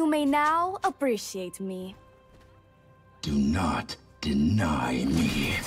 You may now appreciate me. Do not deny me.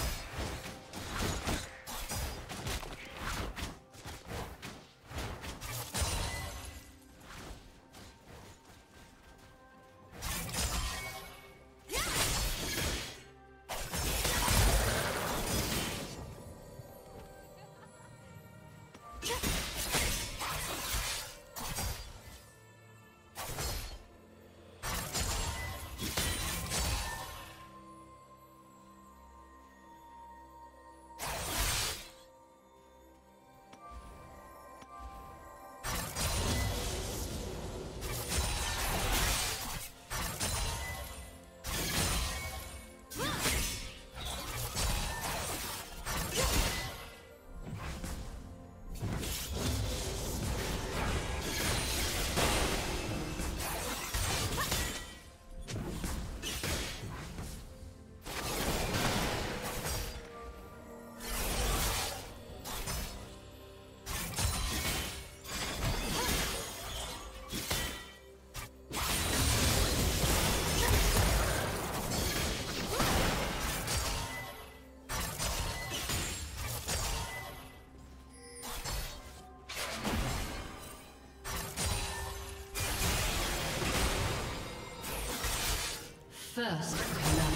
First blood.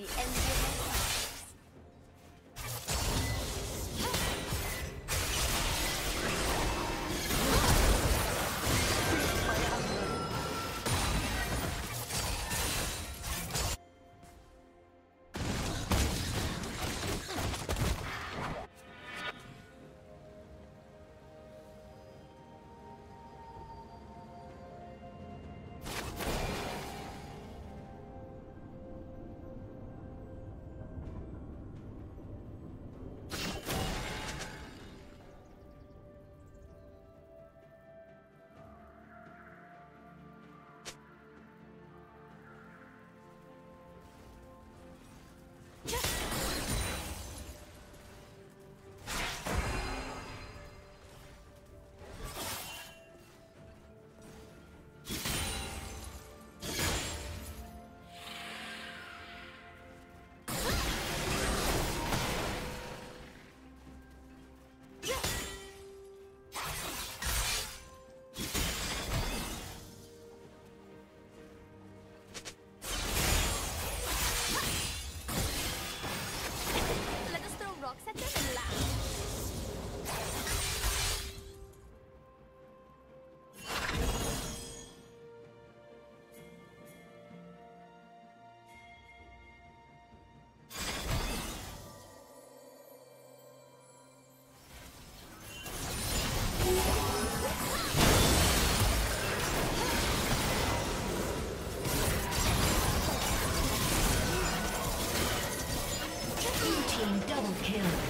the end. Kill.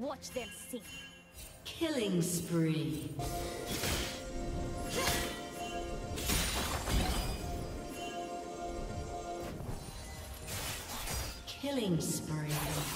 Watch them sing. Killing spree. Killing spree.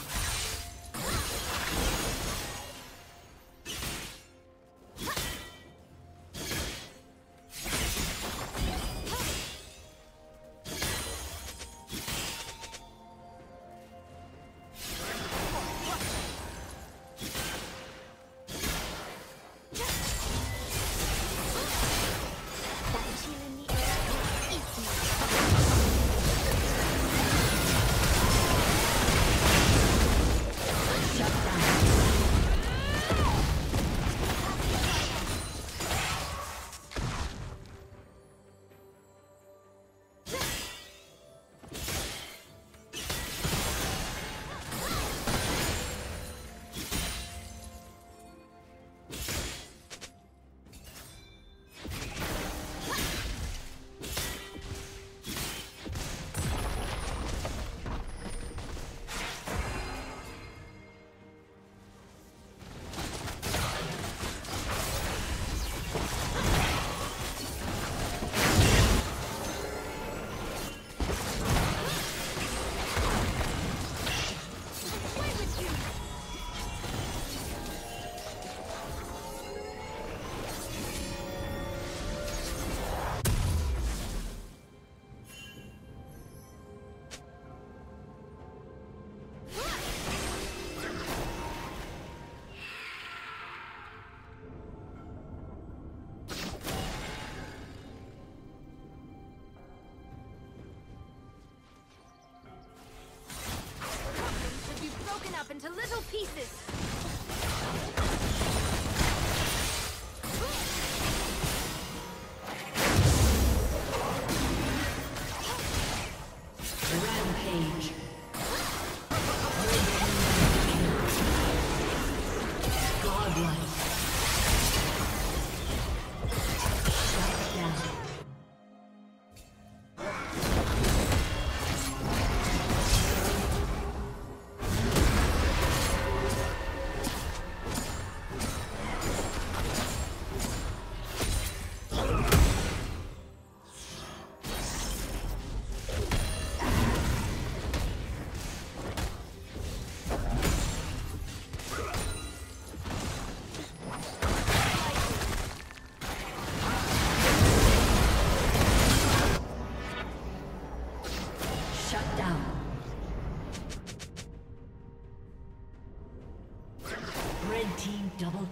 Into little pieces.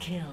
Kill.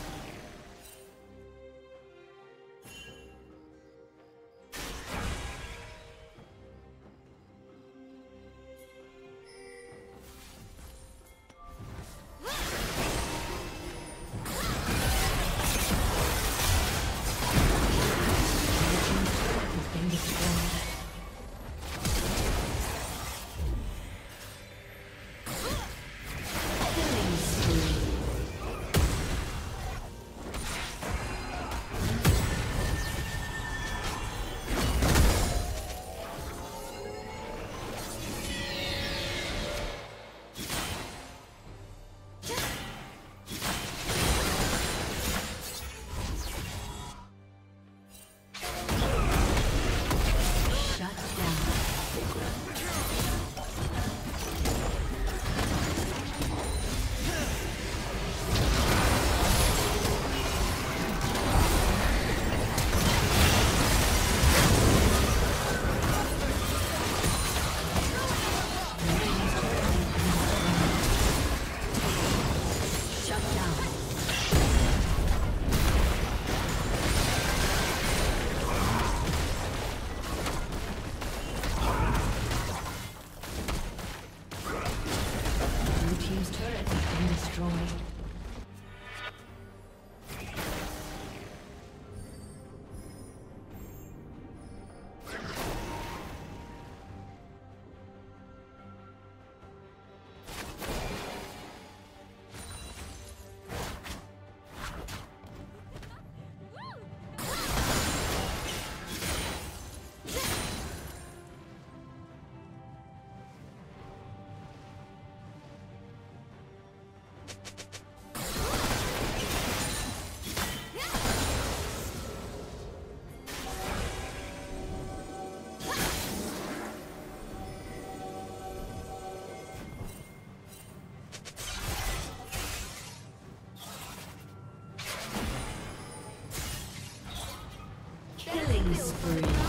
killing spree.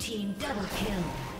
team double kill.